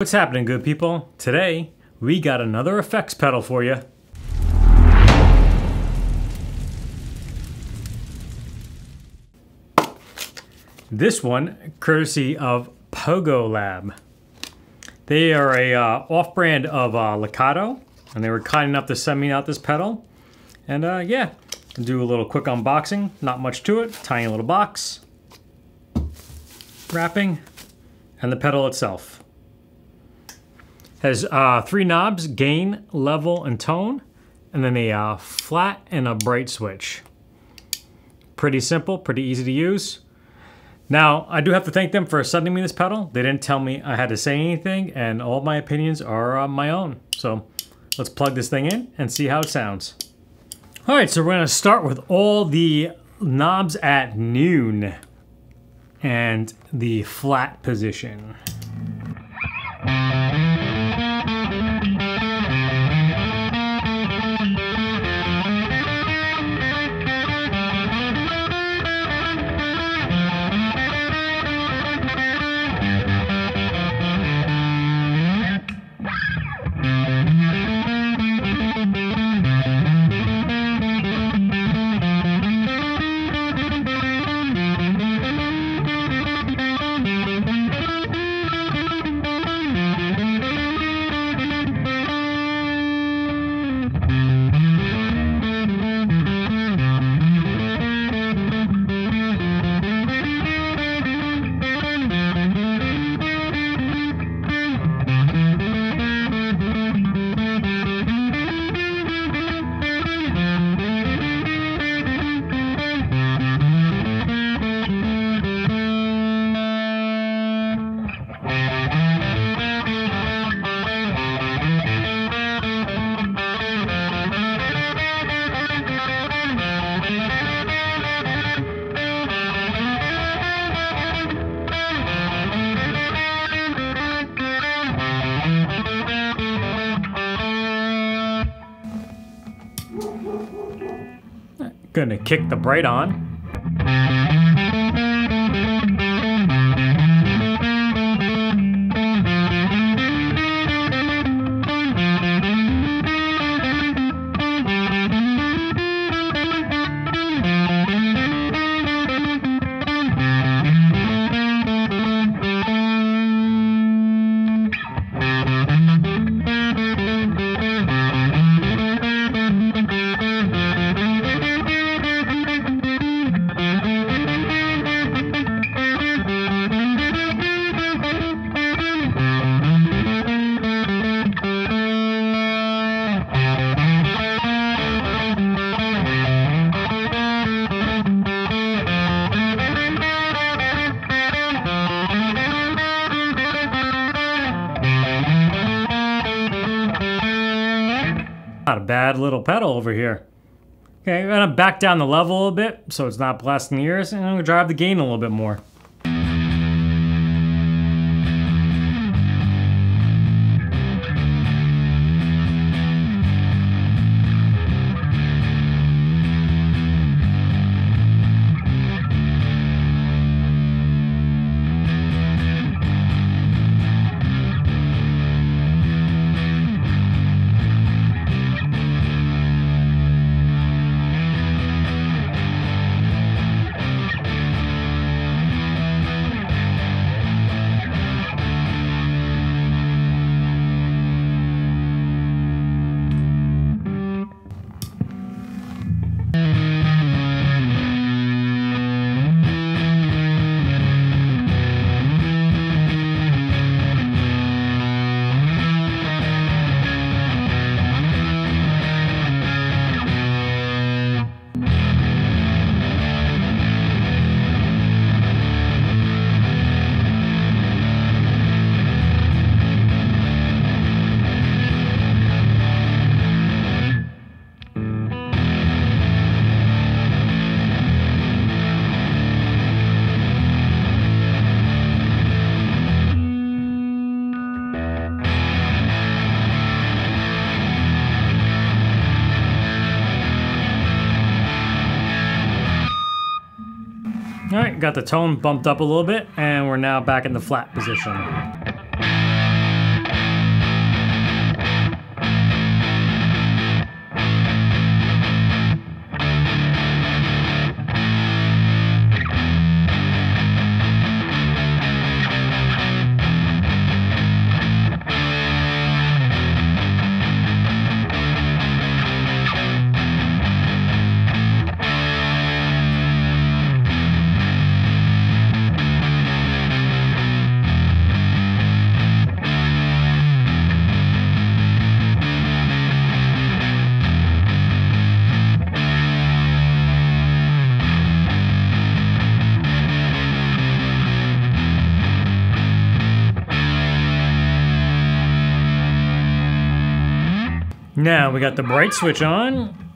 What's happening, good people? Today, we got another effects pedal for you. This one, courtesy of Pogolab. They are a uh, off-brand of uh, Lekato, and they were kind enough to send me out this pedal. And uh, yeah, do a little quick unboxing. Not much to it. Tiny little box. Wrapping. And the pedal itself. Has uh, three knobs, gain, level, and tone. And then a uh, flat and a bright switch. Pretty simple, pretty easy to use. Now, I do have to thank them for sending me this pedal. They didn't tell me I had to say anything, and all my opinions are uh, my own. So let's plug this thing in and see how it sounds. All right, so we're gonna start with all the knobs at noon and the flat position. Gonna kick the bright on. Not a bad little pedal over here. Okay, I'm gonna back down the level a little bit so it's not blasting the ears, and I'm gonna drive the gain a little bit more. All right, got the tone bumped up a little bit, and we're now back in the flat position. Now we got the bright switch on.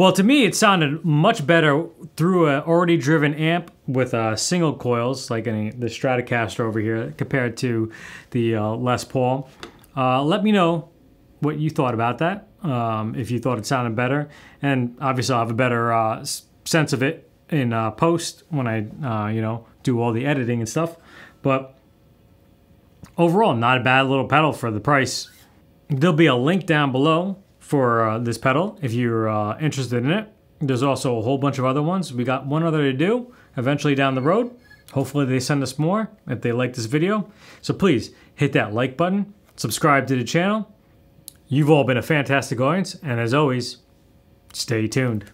Well, to me, it sounded much better through an already driven amp with uh, single coils, like the Stratocaster over here, compared to the uh, Les Paul. Uh, let me know what you thought about that, um, if you thought it sounded better. And obviously, I'll have a better uh, sense of it in uh, post when I, uh, you know, do all the editing and stuff. But overall, not a bad little pedal for the price. There'll be a link down below for uh, this pedal if you're uh, interested in it. There's also a whole bunch of other ones. We got one other to do eventually down the road. Hopefully they send us more if they like this video. So please hit that like button, subscribe to the channel. You've all been a fantastic audience, and as always, stay tuned.